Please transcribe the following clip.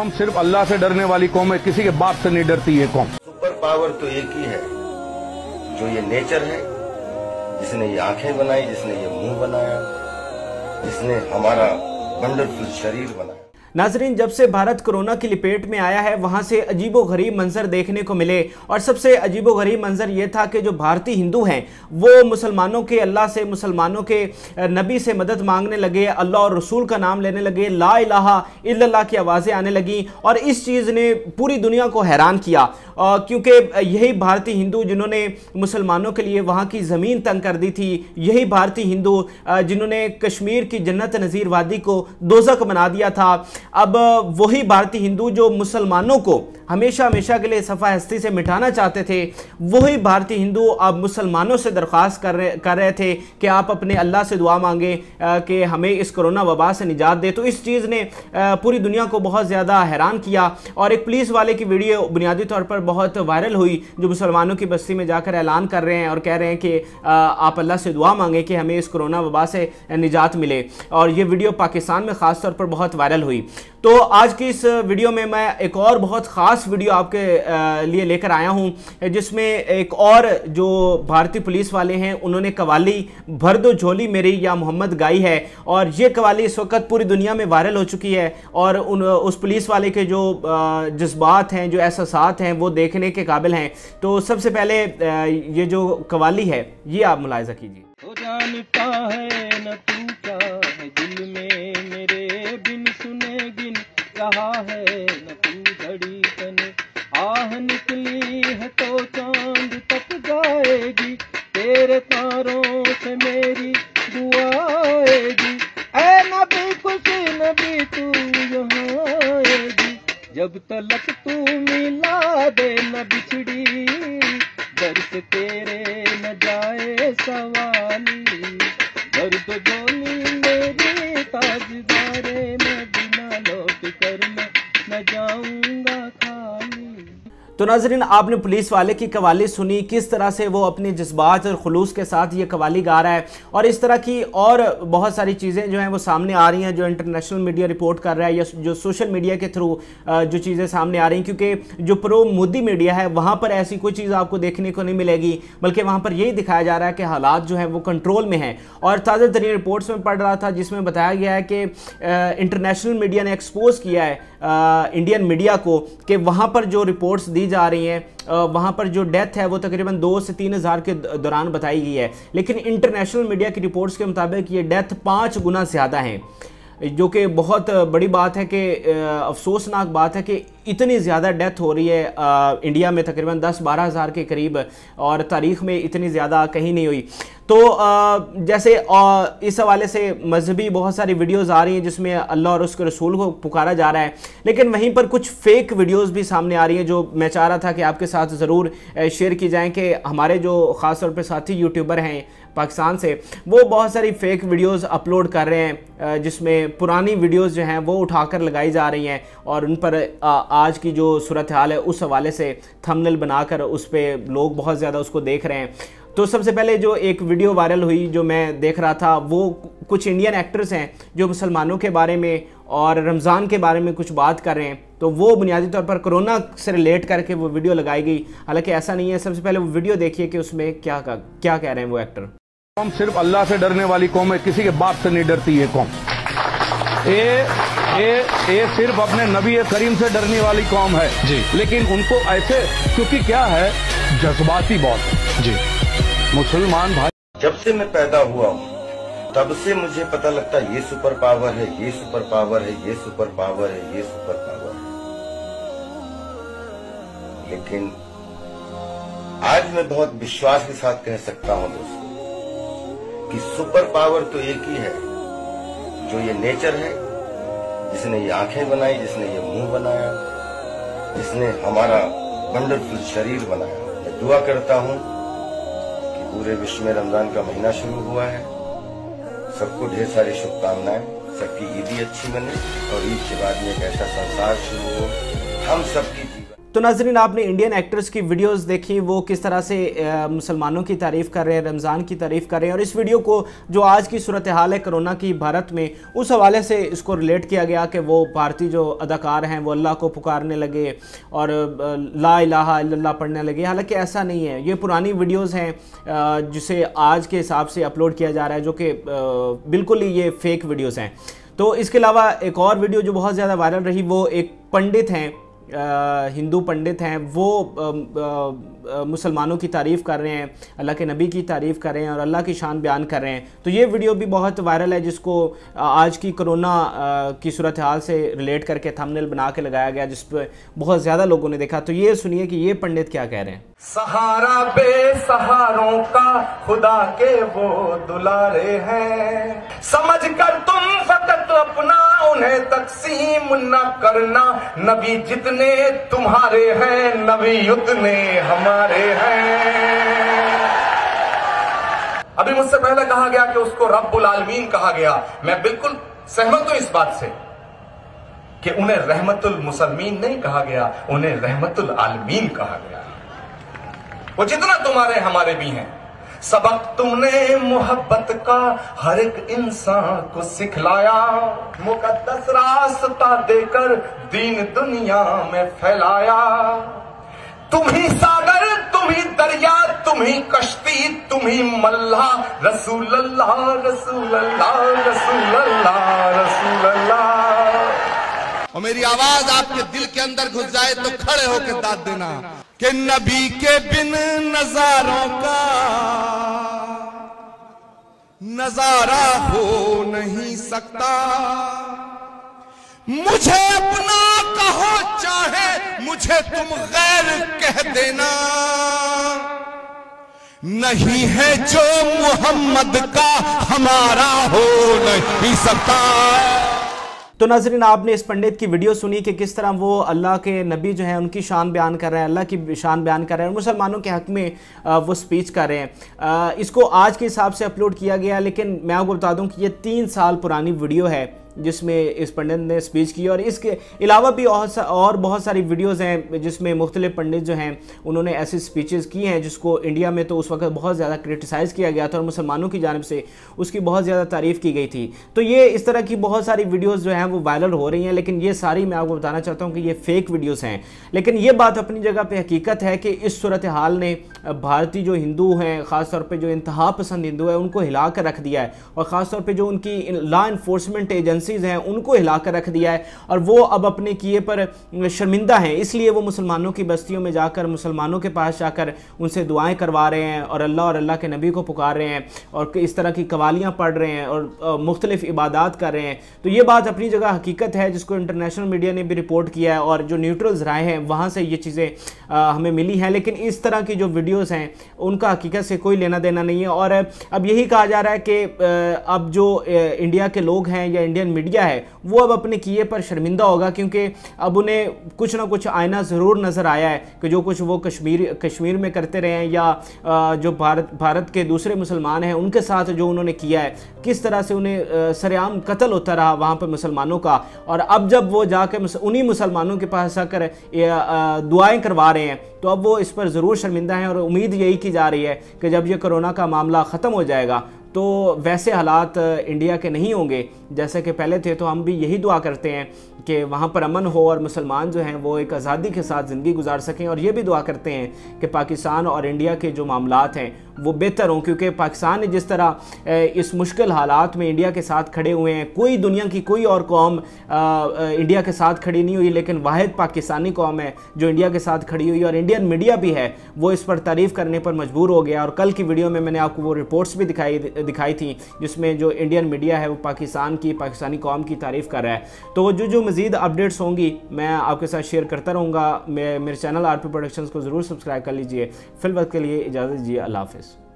हम सिर्फ़ अल्लाह से डरने वाली कौम है, किसी के बाप से नहीं डरती ये कौम। सुपर पावर तो एक ही है, जो ये नेचर है, जिसने ये आँखें बनाई, जिसने ये मुँह बनाया, जिसने हमारा वंडरफुल शरीर बनाया। नाजरीन, जब से भारत कोरोना की लपेट में आया है, वहाँ से अजीबो गरीब मंजर देखने को मिले। और सबसे अजीबो गरीब मंजर ये था कि जो भारतीय हिंदू हैं, वो मुसलमानों के, अल्लाह से मुसलमानों के नबी से मदद मांगने लगे, अल्लाह और रसूल का नाम लेने लगे, ला इल्लल्लाह की आवाज़ें आने लगी, और इस चीज़ ने पूरी दुनिया को हैरान किया। क्योंकि यही भारतीय हिंदू जिन्होंने मुसलमानों के लिए वहाँ की ज़मीन तंग कर दी थी, यही भारतीय हिंदू जिन्होंने कश्मीर की जन्नत नज़ीर वादी को दोजक बना दिया था। अब वही भारतीय हिंदू जो मुसलमानों को हमेशा हमेशा के लिए सफ़ा हस्ती से मिटाना चाहते थे। वही भारतीय हिंदू अब मुसलमानों से दरख्वास्त कर रहे कर रहे थे कि आप अपने अल्लाह से दुआ मांगें कि हमें इस कोरोना वबा से निजात दे। तो इस चीज़ ने पूरी दुनिया को बहुत ज़्यादा हैरान किया और एक पुलिस वाले की वीडियो बुनियादी तौर पर बहुत वायरल हुई, जो मुसलमानों की बस्ती में जाकर ऐलान कर रहे हैं और कह रहे हैं कि आप अल्लाह से दुआ मांगें कि हमें इस कोरोना वबा से निजात मिले। और ये वीडियो पाकिस्तान में ख़ास तौर पर बहुत वायरल हुई। तो आज की इस वीडियो में मैं एक और बहुत ख़ास वीडियो आपके लिए लेकर आया हूँ, जिसमें एक और जो भारतीय पुलिस वाले हैं, उन्होंने कवाली भर दो झोली मेरी या मोहम्मद गाई है, और ये कवाली इस वक्त पूरी दुनिया में वायरल हो चुकी है, और उन, उस पुलिस वाले के जो जज्बात हैं, जो एहसास हैं, वो देखने के काबिल हैं। तो सबसे पहले ये जो कवाली है, ये आप मुलायजा कीजिए। है न तू आह निकली नाजरीन, आपने पुलिस वाले की कवाली सुनी, किस तरह से वो अपने जज्बात और खलूस के साथ ये कवाली गा रहा है? और इस तरह की और बहुत सारी चीज़ें जो हैं वो सामने आ रही हैं, जो इंटरनेशनल मीडिया रिपोर्ट कर रहा है या जो सोशल मीडिया के थ्रू जो चीज़ें सामने आ रही हैं, क्योंकि जो प्रो मोदी मीडिया है, वहाँ पर ऐसी कोई चीज़ आपको देखने को नहीं मिलेगी, बल्कि वहाँ पर यही दिखाया जा रहा है कि हालात जो हैं वो कंट्रोल में हैं। और ताज़ा तरीन रिपोर्ट्स में पढ़ रहा था, जिसमें बताया गया है कि इंटरनेशनल मीडिया ने एक्सपोज किया है इंडियन मीडिया को, कि वहाँ पर जो रिपोर्ट्स दी जा रही हैं। वहाँ पर जो डेथ है, वो तकरीबन दो से तीन हज़ार के दौरान बताई गई है। लेकिन इंटरनेशनल मीडिया की रिपोर्ट्स के मुताबिक ये डेथ पाँच गुना ज़्यादा हैं। जो कि बहुत बड़ी बात है कि अफसोसनाक बात है कि इतनी ज़्यादा डेथ हो रही है आ, इंडिया में तकरीबन दस बारह हज़ार के करीब और तारीख़ में इतनी ज़्यादा कहीं नहीं हुई। तो आ, जैसे आ, इस हवाले से मजहबी बहुत सारी वीडियोस आ रही हैं जिसमें अल्लाह और उसके रसूल को पुकारा जा रहा है। लेकिन वहीं पर कुछ फेक वीडियोस भी सामने आ रही हैं जो मैं चाह रहा था कि आपके साथ ज़रूर शेयर की जाएँ कि हमारे जो ख़ास तौर पर साथी यूट्यूबर हैं पाकिस्तान से। वो बहुत सारी फेक वीडियोस अपलोड कर रहे हैं जिसमें पुरानी वीडियोस जो हैं वो उठाकर लगाई जा रही हैं और उन पर आज की जो सूरत हाल है, उस हवाले से थंबनेल बनाकर उस पर लोग बहुत ज़्यादा उसको देख रहे हैं। तो सबसे पहले जो एक वीडियो वायरल हुई जो मैं देख रहा था, वो कुछ इंडियन एक्टर्स हैं जो मुसलमानों के बारे में और रमज़ान के बारे में कुछ बात कर रहे हैं। तो वो बुनियादी तौर पर कोरोना से रिलेट करके वो वीडियो लगाई गई। हालाँकि ऐसा नहीं है, सबसे पहले वो वीडियो देखिए कि उसमें क्या क्या कह रहे हैं वो एक्टर हम सिर्फ़ अल्लाह से डरने वाली कौम है किसी के बाप से नहीं डरती ये कौम। ये ये ये सिर्फ़ अपने नबी करीम से डरने वाली कौम है। जी। लेकिन उनको ऐसे क्योंकि क्या है जज्बाती बहुत जी। मुसलमान भाई जब से मैं पैदा हुआ हूँ तब से मुझे पता लगता ये सुपर पावर है ये सुपर पावर है ये सुपर पावर है ये सुपर पावर है। लेकिन आज मैं बहुत विश्वास के साथ कह सकता हूँ दोस्तों कि सुपर पावर तो एक ही है, जो ये नेचर है, जिसने ये आँखें बनाई, जिसने ये मुँह बनाया, जिसने हमारा वंडरफुल शरीर बनाया। मैं दुआ करता हूँ कि पूरे विश्व में रमज़ान का महीना शुरू हुआ है। सबको ढेर सारी शुभकामनाएँ। सबकी ईदी अच्छी बने और ईद के बाद में एक ऐसा संसार शुरू हो। हम सबकी तो नाजरीन, आपने इंडियन एक्टर्स की वीडियोस देखी, वो किस तरह से मुसलमानों की तारीफ़ कर रहे हैं, रमज़ान की तारीफ़ कर रहे हैं, और इस वीडियो को, जो आज की सूरत हाल है, कोरोना की भारत में, उस हवाले से इसको रिलेट किया गया कि वो भारतीय जो अदाकार हैं, वो अल्लाह को पुकारने लगे, और ला इलाहा पढ़ने लगे। हालाँकि ऐसा नहीं है, ये पुरानी वीडियोज़ हैं जिसे आज के हिसाब से अपलोड किया जा रहा है, जो कि बिल्कुल ही ये फेक वीडियोज़ हैं। तो इसके अलावा एक और वीडियो जो बहुत ज़्यादा वायरल रही, वो एक पंडित हैं हिंदू पंडित हैं, वो मुसलमानों की तारीफ़ कर रहे हैं, अल्लाह के नबी की तारीफ़ कर रहे हैं और अल्लाह की शान बयान कर रहे हैं। तो ये वीडियो भी बहुत वायरल है, जिसको आज की कोरोना की सूरत हाल से रिलेट करके थंबनेल बना के लगाया गया, जिस पर बहुत ज़्यादा लोगों ने देखा। तो ये सुनिए कि ये पंडित क्या कह रहे हैं। सहारा बेसहारों का खुदा के वो दुलारे हैं। समझ कर तुम फकत अपना उन्हें तकसीम न करना, नबी जितने तुम्हारे हैं, नबी उतने हमारे हैं। अभी मुझसे पहले कहा गया कि उसको रब्बुल आलमीन कहा गया। मैं बिल्कुल सहमत हूँ इस बात से कि उन्हें रहमतुल मुसलमीन नहीं कहा गया, उन्हें रहमतुल आलमीन कहा गया। वो जितना तुम्हारे, हमारे भी हैं। सबक तुमने मोहब्बत का हर एक इंसान को सिखलाया। मुकद्दस रास्ता देकर दीन दुनिया में फैलाया। तुम ही सागर, तुम ही दरिया, तुम ही कश्ती, तुम ही मल्ला रसूल अल्लाह रसूल अल्लाह रसूल अल्लाह और मेरी आवाज़ आपके दिल के अंदर घुस जाए तो खड़े होकर दाद देना कि नबी के बिन नजारों का नज़ारा हो नहीं सकता। मुझे अपना कहो, चाहे मुझे तुम गैर कह देना। नहीं है जो मोहम्मद का हमारा हो नहीं सकता। तो नाजरीन, आपने इस पंडित की वीडियो सुनी कि किस तरह वो अल्लाह के नबी जो है, उनकी शान बयान कर रहे हैं, अल्लाह की शान बयान कर रहे हैं मुसलमानों के हक़ में वो स्पीच कर रहे हैं। इसको आज के हिसाब से अपलोड किया गया, लेकिन मैं आपको बता दूँ कि ये तीन साल पुरानी वीडियो है। जिसमें इस पंडित ने स्पीच की और इसके अलावा भी और सा, और बहुत सारी वीडियोज़ हैं जिसमें मुख्तलिफ़ पंडित जो हैं उन्होंने ऐसी स्पीचेस की हैं जिसको इंडिया में तो उस वक्त बहुत ज़्यादा क्रिटिसाइज़ किया गया था और मुसलमानों की जानब से उसकी बहुत ज़्यादा तारीफ़ की गई थी। तो ये इस तरह की बहुत सारी वीडियोज़ जो हैं वो वायरल हो रही हैं लेकिन ये सारी मैं आपको बताना चाहता हूँ कि ये फ़ेक वीडियोज़ हैं। लेकिन ये बात अपनी जगह पर हकीकत है कि इस सूरत हाल ने भारतीय जो हिंदू हैं ख़ास तौर पर जो इंतहा पसंद हिंदू है उनको हिला कर रख दिया है। और ख़ासतौर पर जो उनकी लॉ इन्फोर्समेंट एजेंसीज़ हैं, उनको हिला कर रख दिया है और वो अब अपने किए पर शर्मिंदा हैं। इसलिए वो मुसलमानों की बस्तियों में जाकर, मुसलमानों के पास जाकर उनसे दुआएँ करवा रहे हैं और अल्लाह और अल्लाह के नबी को पुकार रहे हैं और इस तरह की कवालियाँ पढ़ रहे हैं और मुख्तलिफ़ इबादत कर रहे हैं। तो ये बात अपनी जगह हकीकत है, जिसको इंटरनेशनल मीडिया ने भी रिपोर्ट किया है और जो न्यूट्रल्स राय हैं, वहाँ से ये चीज़ें हमें मिली हैं। लेकिन इस तरह की जो वीडियोज़ हैं, उनका हकीकत से कोई लेना देना नहीं है। और अब यही कहा जा रहा है कि अब जो इंडिया के लोग हैं या इंडियन मीडिया है, वो अब अपने किए पर शर्मिंदा होगा क्योंकि अब उन्हें कुछ ना कुछ आईना ज़रूर नज़र आया है कि जो कुछ वो कश्मीर कश्मीर में करते रहे हैं या जो भारत भारत के दूसरे मुसलमान हैं, उनके साथ जो उन्होंने किया है, किस तरह से उन्हें सरेआम कत्ल होता रहा वहाँ पर मुसलमानों का। और अब जब वो जाकर उन्हीं मुसलमानों के पास आकर दुआएँ करवा रहे हैं तो अब वो इस पर ज़रूर शर्मिंदा हैं और उम्मीद यही की जा रही है कि जब ये कोरोना का मामला ख़त्म हो जाएगा तो वैसे हालात इंडिया के नहीं होंगे। जैसे कि पहले थे तो हम भी यही दुआ करते हैं कि वहाँ पर अमन हो और मुसलमान जो हैं, वो एक आज़ादी के साथ ज़िंदगी गुजार सकें। और ये भी दुआ करते हैं कि पाकिस्तान और इंडिया के जो मामला हैं, वो बेहतर हों, क्योंकि पाकिस्तान ने जिस तरह इस मुश्किल हालात में इंडिया के साथ खड़े हुए हैं। कोई दुनिया की कोई और कौम इंडिया के साथ खड़ी नहीं हुई, लेकिन वाद पाकिस्तानी कौम है जो इंडिया के साथ खड़ी हुई और इंडियन मीडिया भी है, वो इस पर तारीफ़ करने पर मजबूर हो गया। और कल की वीडियो में मैंने आपको वो रिपोर्ट्स भी दिखाई दिखाई थी, जिसमें जो इंडियन मीडिया है, वो पाकिस्तान की, पाकिस्तानी कौम की तारीफ़ कर रहा है। तो जो जो मज़ीद अपडेट्स होंगी, मैं आपके साथ शेयर करता रहूँगा। मेरे चैनल आर पी प्रोडक्शन को ज़रूर सब्सक्राइब कर लीजिए। फिल वक्त के लिए इजाज़त दीजिए। अल्लाह हाफ़िज़।